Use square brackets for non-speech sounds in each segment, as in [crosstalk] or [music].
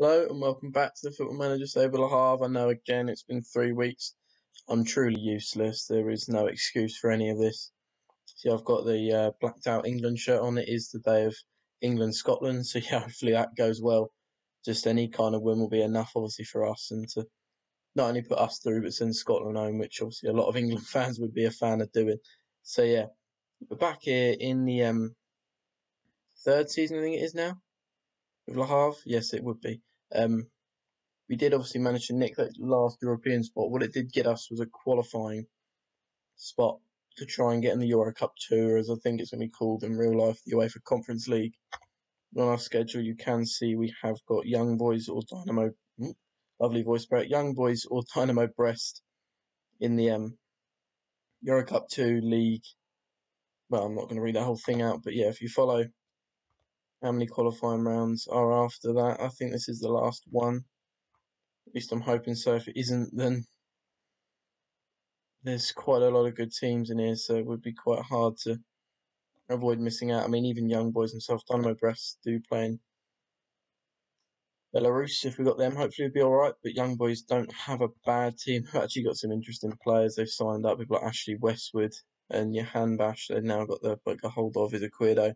Hello and welcome back to the Football Manager Stable Le Havre. I know again it's been three weeks. I'm truly useless. There is no excuse for any of this. See, I've got the uh, blacked out England shirt on. It is the day of England Scotland, so [laughs] yeah, hopefully that goes well. Just any kind of win will be enough, obviously, for us and to not only put us through, but send Scotland home, which obviously a lot of England [laughs] fans would be a fan of doing. So yeah, we're back here in the um, third season, I think it is now, with Le Havre. Yes, it would be. Um, we did obviously manage to nick that last European spot. What it did get us was a qualifying spot to try and get in the Euro Cup 2, as I think it's going to be called in real life, the UEFA Conference League. On our schedule, you can see we have got Young Boys or Dynamo, hmm, lovely voice break, Young Boys or Dinamo Brest in the um, Euro Cup 2 league. Well, I'm not going to read that whole thing out, but yeah, if you follow how many qualifying rounds are after that, I think this is the last one. At least I'm hoping so. If it isn't, then there's quite a lot of good teams in here, so it would be quite hard to avoid missing out. I mean, even young boys themselves, Dinamo Brest do play in Belarus. If we got them, hopefully it'd be all right. But young boys don't have a bad team. They've actually got some interesting players. They've signed up people like Ashley Westwood and Johan Bash. They've now got the like a hold of Izquierdo.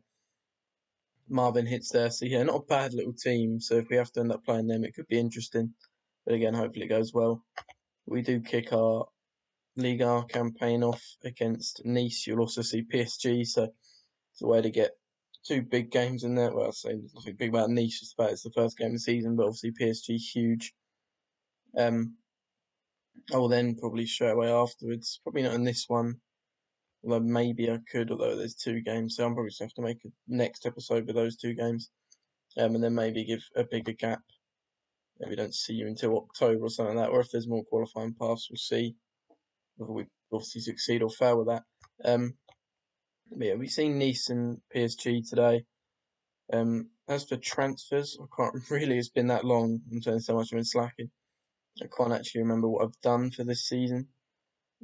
Marvin hits there, so yeah, not a bad little team. So if we have to end up playing them, it could be interesting. But again, hopefully it goes well. We do kick our Liga campaign off against Nice. You'll also see PSG, so it's a way to get two big games in there. Well, I say there's nothing big about Nice, just about it's the first game of the season, but obviously PSG huge. Um, I will then probably straight away afterwards, probably not in this one, although maybe I could, although there's two games, so I'm probably just have to make a next episode with those two games, um, and then maybe give a bigger gap. Maybe don't see you until October or something like that, or if there's more qualifying paths, we'll see whether we obviously succeed or fail with that. Um, yeah, we've seen Nice and PSG today. Um, as for transfers, I can't [laughs] really. It's been that long. I'm saying so much. I've been slacking. I can't actually remember what I've done for this season.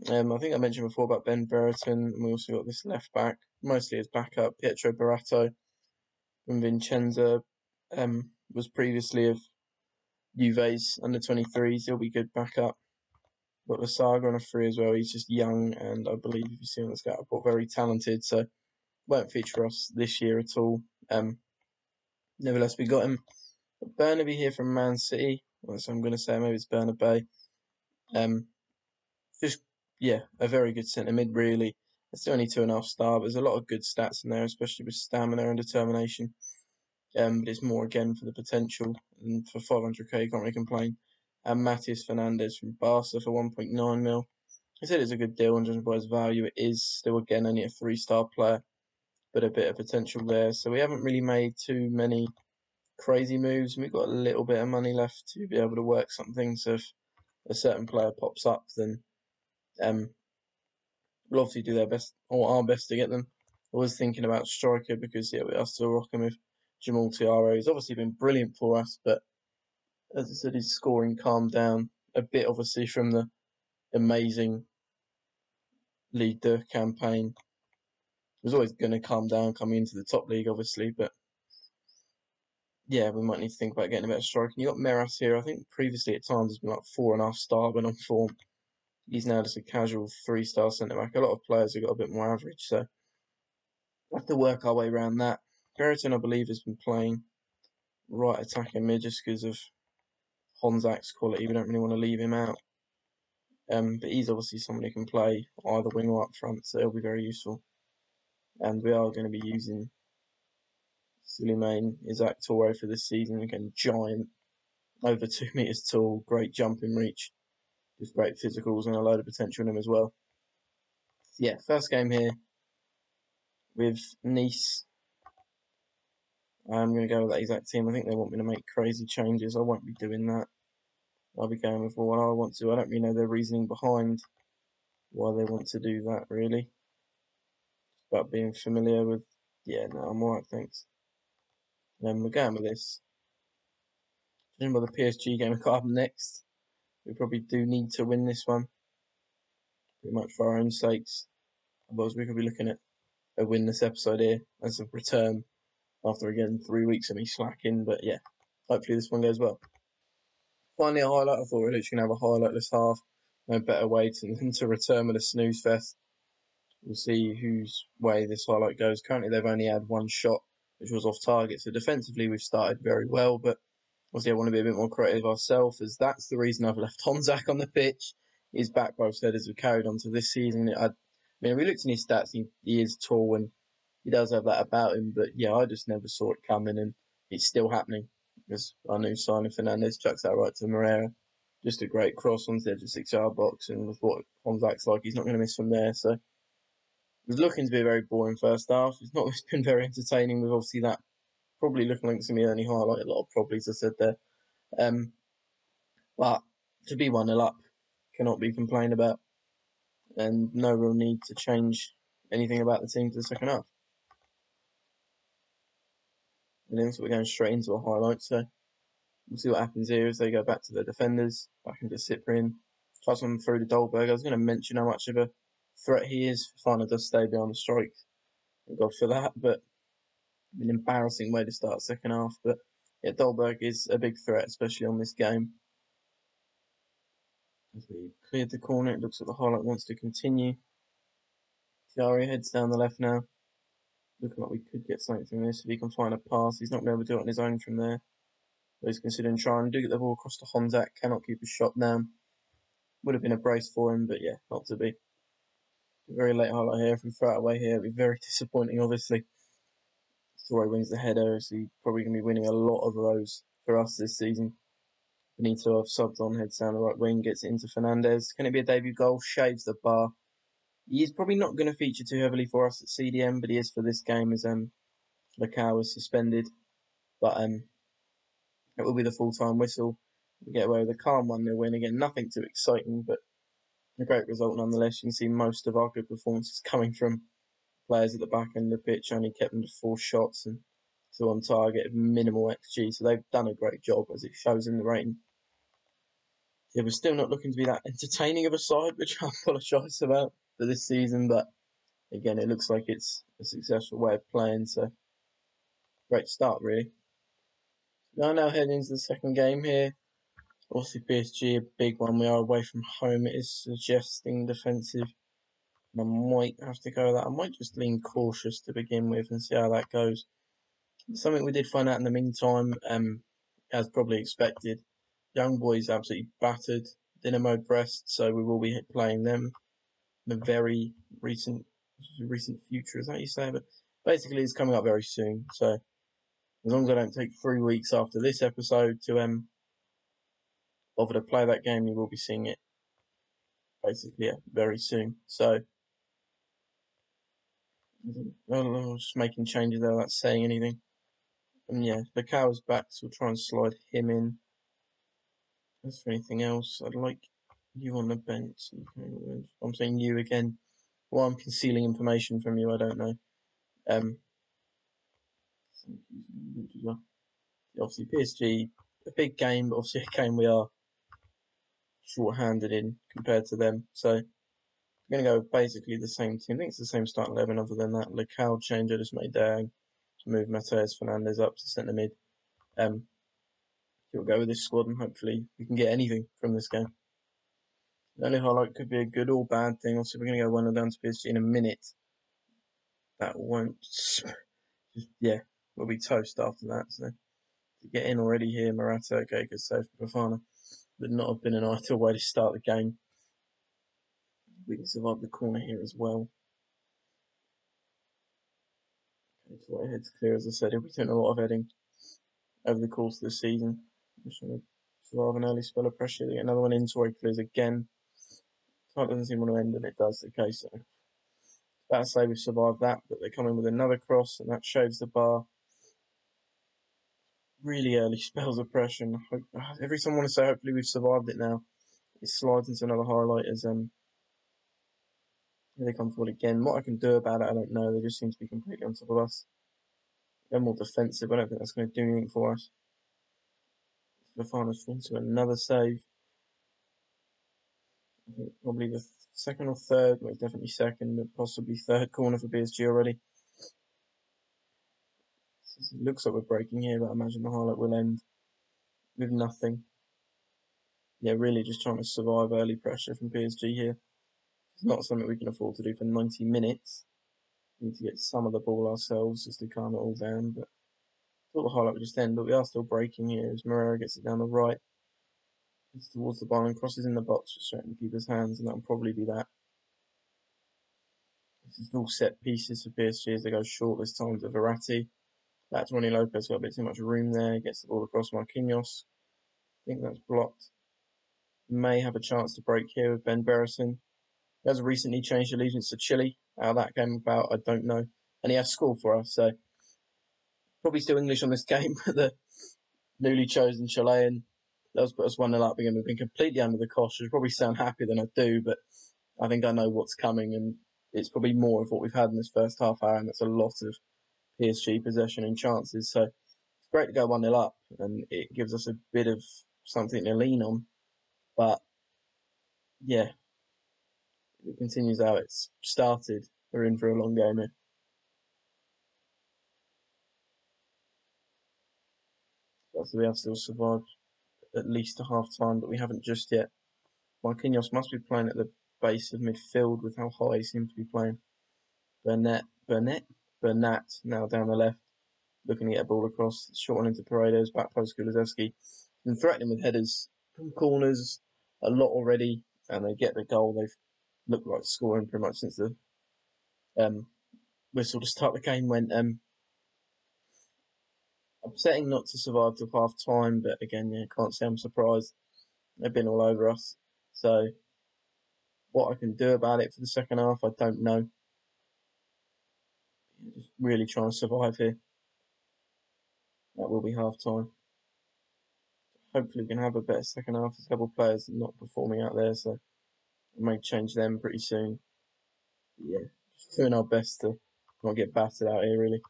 Um, I think I mentioned before about Ben Brereton, we also got this left back, mostly as backup, Pietro Barato, and Vincenza um, was previously of Juve's under 23s. He'll be good backup. Got the Saga on a free as well. He's just young, and I believe if you see on the scout report, very talented. So won't feature us this year at all. Um, nevertheless, we got him. Bernabé here from Man City. Well, I'm going to say maybe it's Bernabé. Um, just yeah, a very good centre mid. Really, it's only two and a half star. But there's a lot of good stats in there, especially with stamina and determination. Um, but it's more again for the potential, and for 500k, you can't really complain and Matheus Fernandes from Barca for 1.9 mil. I said it's a good deal, and judging by his value, it is still again only a three-star player, but a bit of potential there. So we haven't really made too many crazy moves, we've got a little bit of money left to be able to work something. So if a certain player pops up, then um, we'll obviously do their best or our best to get them. I was thinking about striker because yeah, we are still rocking with Jamal Thiaroye. He's obviously been brilliant for us, but as I said, his scoring calmed down a bit, obviously, from the amazing League Two campaign. It was always going to calm down coming into the top league, obviously, but yeah, we might need to think about getting a better striking. You got Meras here. I think previously at times has been like four and a half star when on form. He's now just a casual three star centre back. A lot of players have got a bit more average, so we have to work our way around that. Brereton, I believe, has been playing right attacking mid just because of Honzak's quality. We don't really want to leave him out. Um, but he's obviously someone who can play either wing or up front, so he'll be very useful. And we are going to be using Souleymane Isaak Toure for this season. Again, giant, over two [laughs] metres tall, great jumping reach, just great physicals and a load of potential in him as well. Yeah, first game here with Nice. I'm going to go with that exact team. I think they want me to make crazy changes. I won't be doing that. I'll be going with what I want to. I don't really know their reasoning behind why they want to do that, really. Just about being familiar with. Yeah, no, I'm alright, thanks. Then we're going with this. By the PSG game we [laughs] got up next, we probably do need to win this one. Pretty much for our own sakes. Otherwise, we could be looking at a win this episode here as a return after again three weeks of me slacking. But yeah, hopefully this one goes well. Finally, a highlight. I thought we are literally going to have a highlight this half. No better way than to return with a snooze fest. We'll see whose way this highlight goes. Currently, they've only had one shot, which was off target. So defensively, we've started very well, but obviously, I want to be a bit more creative ourselves, as that's the reason I've left [laughs] Honzak on the pitch. His back both said as we carried on to this season. I, I mean, we looked in his stats, he, he is tall and he does have that about him, but yeah, I just never saw it coming, and it's still happening. Because our new signing Fernandes chucks that right to Moreira. Just a great cross onto the edge of six yard box, and with what Honzak's like, he's not going to miss from there. So it was looking to be a very boring first half. It's not [laughs] it's been very entertaining with obviously that probably looking like only highlight. A lot of probablys I said there. Um, but to be 1 0 up cannot be complained about, and no real need to change anything about the team for the second half. And So we're going straight into a highlight. So we'll see what happens here as they go back to the defenders. Back into Cyprien. Tries one through to Dolberg. I was going to mention how much of a threat he is. Fofana does stay behind the strike. Thank God for that. But an embarrassing way to start second half. But yeah, Dolberg is a big threat, especially on this game. As we cleared the corner, it looks like the highlight wants to continue. Tiari heads down the left now looking like we could get something from this. If he can find a pass, he's not going to be able to do it on his own from there. But he's considering trying. Do get the ball across to Honzak, cannot keep his shot down. Would have been a brace for him, but yeah, not to be. Very late highlight here. If we throw it away here, it'd be very disappointing, obviously. Toure wins the header, so he's probably going to be winning a lot of those for us this season. Benito off subbed on, heads down the right wing, gets it into Fernandes. Can it be a debut goal? Shaves the bar. He's probably not going to feature too heavily for us at CDM, but he is for this game as um, Leão is suspended. But um, it will be the full time whistle. We get away with a calm 1 0 win. Again, nothing too exciting, but a great result nonetheless. You can see most of our good performances coming from players at the back end of the pitch, only kept them to four shots and two on target, minimal XG. So they've done a great job as it shows in the rating. Yeah, we're still not looking to be that entertaining of a side, which [laughs] I apologise about for this season, but again, it looks like it's a successful way of playing. So great start, really. So now heading into the second game here. Obviously, PSG a big one. We are away from home. It is suggesting defensive. I might have to go that. I might just lean cautious to begin with and see how that goes. Something we did find out in the meantime, um, as probably expected, Young Boys absolutely battered Dinamo Brest, so we will be playing them the very recent recent future. Is that you say? But basically, it's coming up very soon. So as long as I don't take three weeks after this episode to um bother to play that game, you will be seeing it basically yeah, very soon. So I'm just making changes there without saying anything. And yeah, the cow is back, so we'll try and slide him in. As for anything else, I'd like you on the bench. I'm saying you again. Why I'm concealing information from you, I don't know. Um, obviously PSG, a big game, but obviously a game we are short-handed in compared to them. So I'm going to go basically the same team. I think it's the same start 11 other than that. Leão change I just made there to move Matheus Fernandes up to centre mid. Um, we'll go with this squad and hopefully we can get anything from this game. The only highlight could be a good or bad thing. Also, we're going to go 1 down to PSG in a minute. That won't. [laughs] Just, yeah, we'll be toast after that. So, to get in already here, Morata, okay, good save for Fofana. Would not have been an [laughs] ideal way to start the game. We can survive the corner here as well. Okay, so our head's clear, as I said. Be a lot of heading over the course of the season. Just to survive an early spell of pressure. Another one in, so he clears again. Time doesn't seem to end, and it does. Okay, so that's say we've survived that, but they come in with another cross, and that shaves the bar. Really early [laughs] spells of pressure. Every time I want to say, hopefully we've survived it now. It slides into another highlight as um. Here they come forward again. What I can do about it, I don't know. They just seem to be completely on top of us. They're more defensive. I don't think that's going to do anything for us. The Stefano's into another save probably the second or third, well, definitely second, but possibly third corner for PSG already. It looks like we're breaking here, but I imagine the highlight will end with nothing. Yeah, really just trying to survive early pressure from PSG here. It's not something we can afford to do for 90 minutes. We need to get some of the ball ourselves just to calm it all down. But thought the highlight would just end, but we are still breaking here as Moreira gets it down the right. It's towards the ball and crosses in the box, just straight in the keeper's hands, and that'll probably be that. This is all set pieces for PSG as they go short this time to Verratti. That's Rony Lopes got a bit too much room there, gets the ball across Marquinhos. I think that's blocked. May have a chance to break here with Ben Brereton. Has recently changed allegiance to Chile. How that came about, I don't know. And he has scored for us, so probably still English on this [laughs] game, but the newly chosen Chilean does put us 1 0 up again. We've been completely under the cosh. I probably sound happier than I do, but I think I know what's coming, and it's probably more of what we've had in this first half hour, and that's a lot of PSG possession and chances. So it's great to go 1 0 up, and it gives us a bit of something to lean on. But yeah, it continues how it's started. We're in for a long game here. So we have still survived at least a half time, but we haven't just yet. Marquinhos must be playing at the base of midfield with how high he seems to be playing. Burnett, Burnett, Bernat now down the left, looking to get a ball across, short one into Paredes, back post Kulusevski. Been threatening with headers from corners a lot already, and they get the goal. They've looked like scoring pretty much since the um, whistle to start the game went. Um, upsetting not to survive till half time, but again, yeah, can't say I'm surprised. They've been all over us. So, what I can do about it for the second half, I don't know. Just really trying to survive here. That will be half time. Hopefully, we can have a better second half. A couple of players not performing out there, so we may change them pretty soon. Yeah, just doing our best to not get battered out here, really.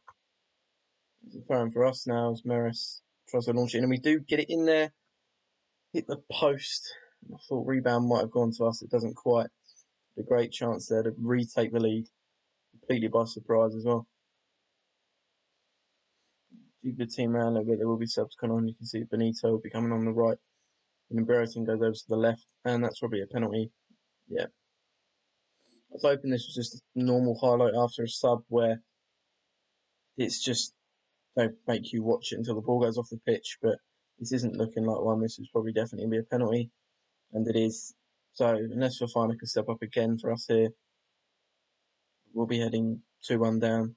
A phone for us now as Meris tries to launch it, and we do get it in there, hit the post. I thought rebound might have gone to us. It doesn't quite. A great chance there to retake the lead, completely by surprise as well. Keep the team around a little bit. There will be subs coming on. You can see Benito will be coming on the right, and Brereton goes over to the left, and that's probably a penalty. Yeah. I was hoping this was just a normal highlight after a sub where it's just they make you watch it until the ball goes off the pitch, but this isn't looking like one. This is probably definitely be a penalty, and it is. So unless Fofana can step up again for us here, we'll be heading two one down.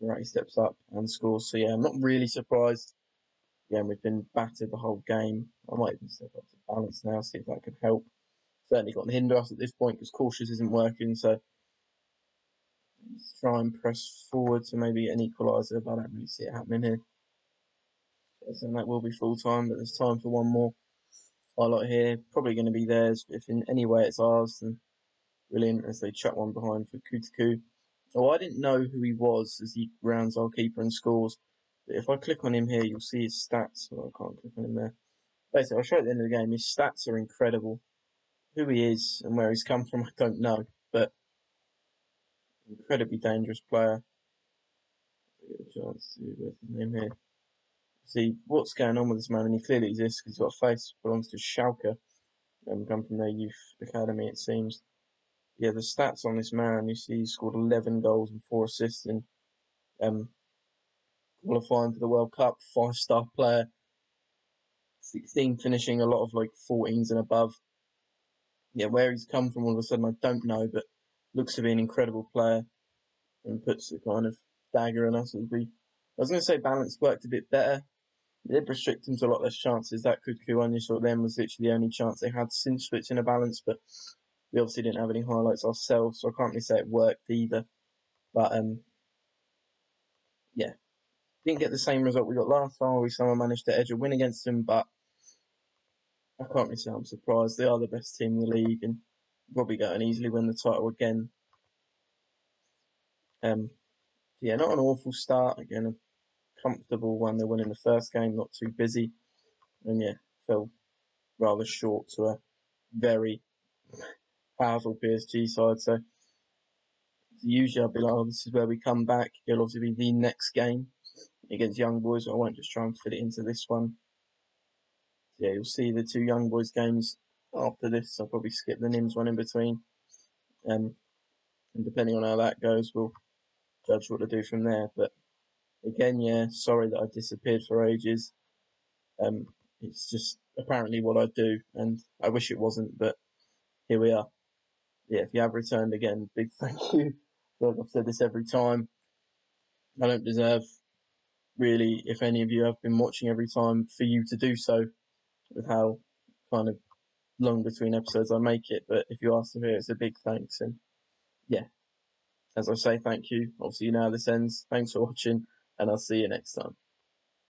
Right, he steps up and scores. So yeah, I'm not really surprised. Yeah, we've been battered the whole game. I might even step up to balance now, see if that can help. Certainly got to hinder us at this point because cautious isn't working. So Let's try and press forward to maybe an equaliser, but I don't really see it happening here. And that will be full time, but there's time for one more highlight here. Probably going to be theirs. If in any way it's ours, then brilliant as they chuck one behind for Kutaku. Oh, I didn't know who he was as he rounds our keeper and scores. But if I click on him here, you'll see his stats. Well, I can't click on him there. Basically, I'll show you at the end of the game. His stats are incredible. Who he is and where he's come from, I don't know. But incredibly dangerous player. Get a chance to with name here. See what's going on with this man, and he clearly exists because he's got a face belongs to Schalke, and um, come from their youth academy, it seems. Yeah, the stats on this man, you see, he scored 11 goals and four assists in um, qualifying for the World Cup, five star player, 16 finishing, a lot of like 14s and above. Yeah, where he's come from all of a sudden, I don't know, but looks to be an incredible player and puts the kind of dagger in us as we. I was going to say balance worked a bit better. It did restrict him to a lot less chances. That could Kuan you saw then was literally the only chance they had since switching a balance, but we obviously didn't have any highlights ourselves, so I can't really say it worked either. But um, yeah, didn't get the same result we got last time. We somehow managed to edge a win against them, but I can't really say I'm surprised. They are the best team in the league, and probably go and easily win the title again. Um, yeah, not an awful start. Again, a comfortable one. They're winning the first game, not too busy. And yeah, fell rather short to a very powerful PSG side. So usually I'll be like, oh, this is where we come back. It'll obviously be the next game against Young Boys. I won't just try and fit it into this one. Yeah, you'll see the two young boys games after this. I'll probably skip the Nîmes one in between. Um, and depending on how that goes, we'll judge what to do from there. But again, yeah, sorry that I disappeared for ages. Um, it's just apparently what I do, and I wish it wasn't, but here we are. Yeah, if you have returned again, big [laughs] thank you. Like I've said this every time, I don't deserve really, if any of you have been watching every time, for you to do so with how kind of long between episodes I make it. But if you ask to hear, it's a big thanks. And yeah, as I say, thank you. Obviously, you know how this ends. Thanks for watching, and I'll see you next time.